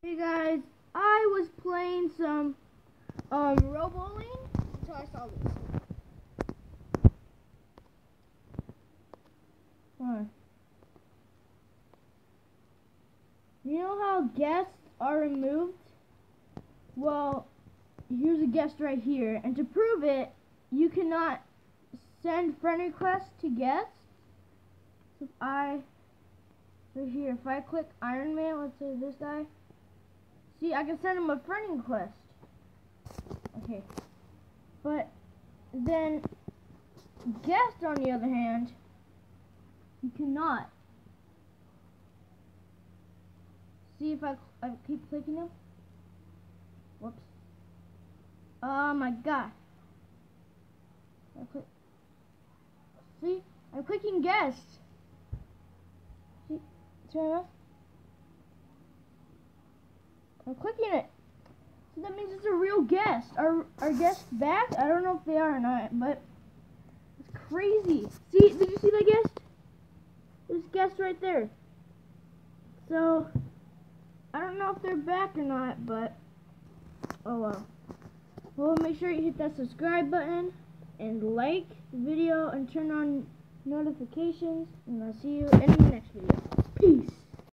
Hey guys, I was playing some um Roboling until I saw this. Huh. You know how guests are removed? Well, here's a guest right here, and to prove it, you cannot send friend requests to guests. So if I, right here, if I click Iron Man, let's say this guy, see, I can send him a friend request. Okay. But then, guest on the other hand, you cannot. See if I, I keep clicking him. Whoops. Oh my god. I click. See? I'm clicking guest. See? Turn off. I'm clicking it. So that means it's a real guest. Are are guests back? I don't know if they are or not, but it's crazy. See? Did you see that guest? There's guest right there. So I don't know if they're back or not, but oh well. Well, make sure you hit that subscribe button and like the video and turn on notifications, and I'll see you in the next video.